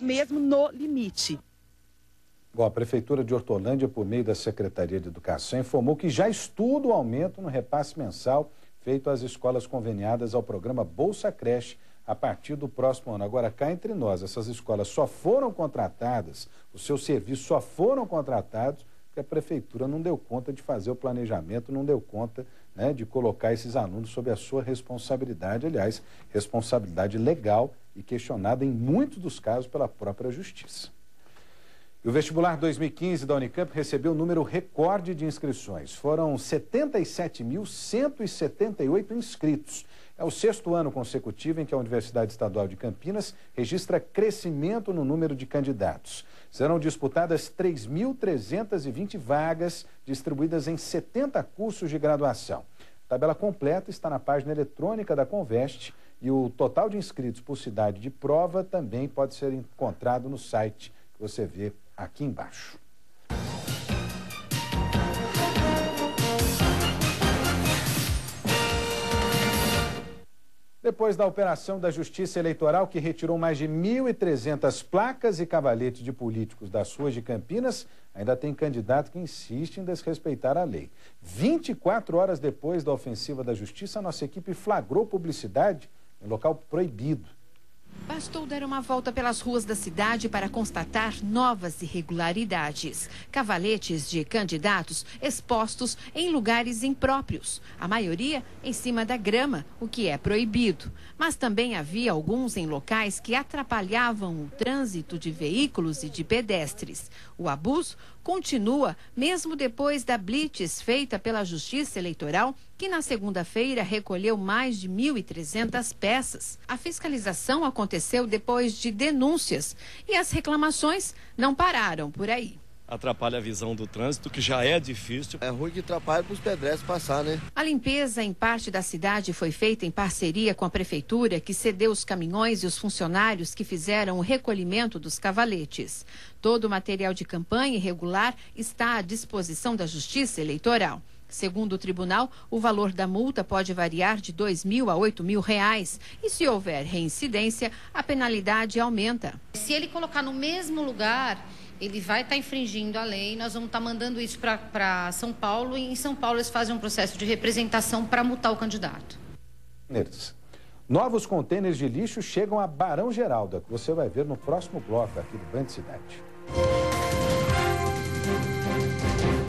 mesmo no limite. Bom, a Prefeitura de Hortolândia, por meio da Secretaria de Educação, informou que já estuda o aumento no repasse mensal feito às escolas conveniadas ao programa Bolsa Creche a partir do próximo ano. Agora, cá entre nós, essas escolas só foram contratadas, os seus serviços só foram contratados porque a Prefeitura não deu conta de fazer o planejamento, não deu conta né, de colocar esses alunos sob a sua responsabilidade, aliás, responsabilidade legal e questionada em muitos dos casos pela própria Justiça. E o vestibular 2015 da Unicamp recebeu um número recorde de inscrições. Foram 77.178 inscritos. É o sexto ano consecutivo em que a Universidade Estadual de Campinas registra crescimento no número de candidatos. Serão disputadas 3.320 vagas, distribuídas em 70 cursos de graduação. A tabela completa está na página eletrônica da Conveste e o total de inscritos por cidade de prova também pode ser encontrado no site que você vê aqui embaixo. Depois da operação da Justiça Eleitoral, que retirou mais de 1.300 placas e cavaletes de políticos das ruas de Campinas, ainda tem candidato que insiste em desrespeitar a lei. 24 horas depois da ofensiva da Justiça, nossa equipe flagrou publicidade em local proibido Bastou dar uma volta pelas ruas da cidade para constatar novas irregularidades. Cavaletes de candidatos expostos em lugares impróprios, a maioria em cima da grama, o que é proibido. Mas também havia alguns em locais que atrapalhavam o trânsito de veículos e de pedestres. O abuso continua mesmo depois da blitz feita pela Justiça Eleitoral, que na segunda-feira recolheu mais de 1.300 peças. A fiscalização aconteceu depois de denúncias e as reclamações não pararam por aí atrapalha a visão do trânsito, que já é difícil. É ruim que atrapalha para os pedestres passar, né? A limpeza em parte da cidade foi feita em parceria com a prefeitura, que cedeu os caminhões e os funcionários que fizeram o recolhimento dos cavaletes. Todo o material de campanha irregular está à disposição da Justiça Eleitoral. Segundo o tribunal, o valor da multa pode variar de dois mil a oito mil reais. E se houver reincidência, a penalidade aumenta. Se ele colocar no mesmo lugar ele vai estar tá infringindo a lei. Nós vamos estar tá mandando isso para São Paulo e em São Paulo eles fazem um processo de representação para multar o candidato. Novos contêineres de lixo chegam a Barão Geralda, que você vai ver no próximo bloco aqui do Band Cidade.